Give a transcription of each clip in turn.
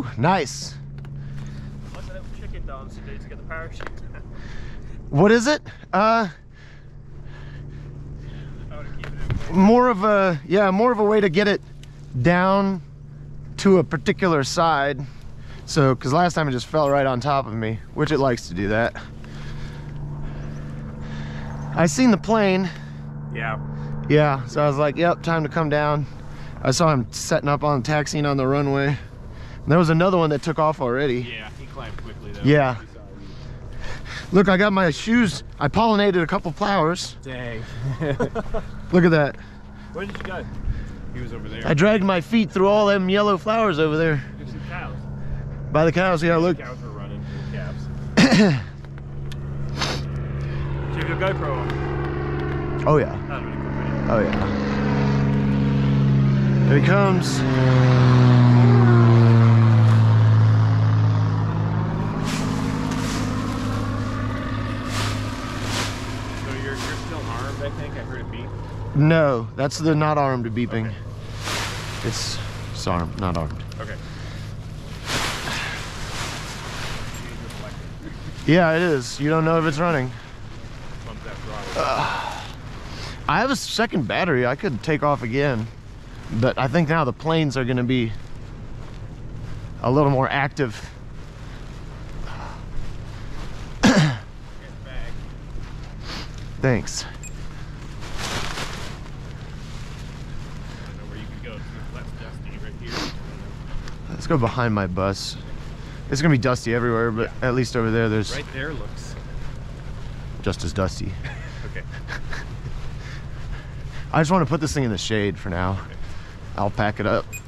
Woo, nice. What's that chicken dance do to get the parachute? What is it? Uh, it more of a, yeah, more of a way to get it down to a particular side. So, cause last time it just fell right on top of me, which it likes to do that. I seen the plane. Yeah. Yeah, so I was like, yep, time to come down. I saw him setting up on taxiing on the runway. And there was another one that took off already. Yeah, he climbed quickly though. Yeah. We saw him. Look, I got my shoes. I pollinated a couple flowers. Dang. Look at that. Where did you go? He was over there. I dragged my feet through all them yellow flowers over there There's some cows. by the cows. Yeah, look. Cows were running. Calves. Have your GoPro on? Oh yeah. Cool. Oh yeah. Here he comes. So you're, you're I think. I heard it beep. No, that's the not armed beeping. It's, it's armed, not armed. Okay. Yeah, it is. You don't know if it's running. Throttle. I have a second battery. I could take off again. But I think now the planes are going to be a little more active. Get the bag. Thanks. I don't know where you could go. It's less dusty right here. Let's go behind my bus. It's going to be dusty everywhere, but at least over there, there's Right there looks. just as dusty. Okay. I just want to put this thing in the shade for now. I'll pack it up. Here,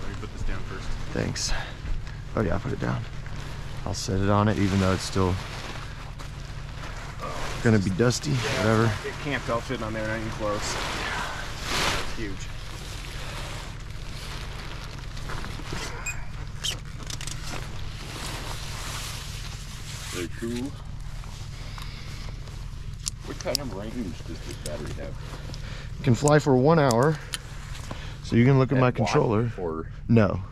let me put this down first. Thanks. Oh yeah, I'll put it down. I'll set it on it even though it's still gonna be dusty, whatever. It can't fit on there, not even close. It's huge. Very cool. What kind of range does this battery have? Can fly for one hour. So you can look at my At watt controller. Or No,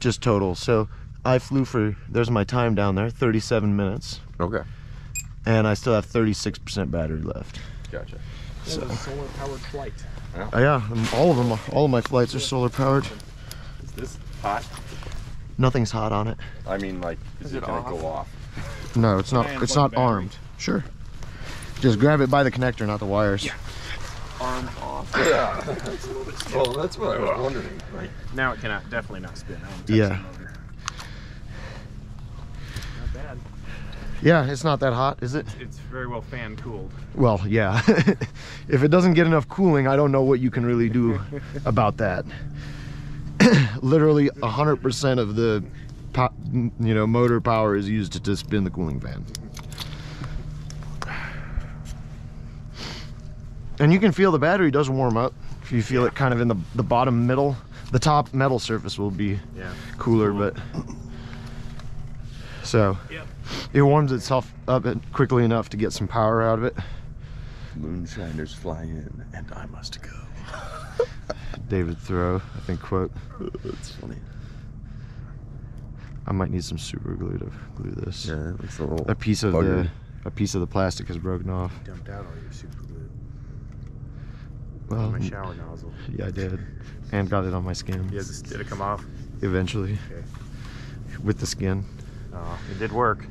just total. So I flew for, there's my time down there, 37 minutes. okay, And I still have 36% battery left. gotcha. So, a solar powered flight. uh, yeah, all of them, all of my flights are solar powered. Is this hot? Nothing's hot on it. I mean, like, is, Is it, it gonna off? go off? No, it's not, And it's not battery. armed. Sure. Just grab it by the connector, not the wires. Yeah. Arm off. Yeah. that's well, that's what I was wondering. Like, Now it cannot definitely not spin. I haven't touched Yeah. Not bad. Yeah, it's not that hot, is it? It's very well fan cooled. Well, yeah. if it doesn't get enough cooling, I don't know what you can really do about that. Literally 100% of the po- you know, motor power is used to, spin the cooling fan. And you can feel the battery does warm up. If you feel it kind of in the, the bottom middle, the top metal surface will be Yeah. cooler, but so Yep. it warms itself up quickly enough to get some power out of it. moonshiners fly in, and I must go. David Thoreau, I think quote. That's funny. I might need some super glue to glue this. Yeah, it looks a little. A piece of buggered. the a piece of the plastic has broken off. Dumped out all your super glue Well, on my shower nozzle. yeah, I did, and got it on my skin. Yeah, this, did it come off? Eventually, Okay. with the skin. Oh, it did work.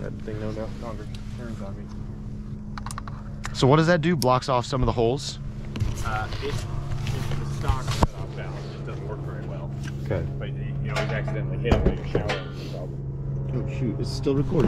That thing no no longer turns on me. So what does that do? Blocks off some of the holes. Uh, it, it's the stock set off valve. It doesn't work very well. Okay. But you you always accidentally hit it while you're showering. Oh shoot, it's still recording.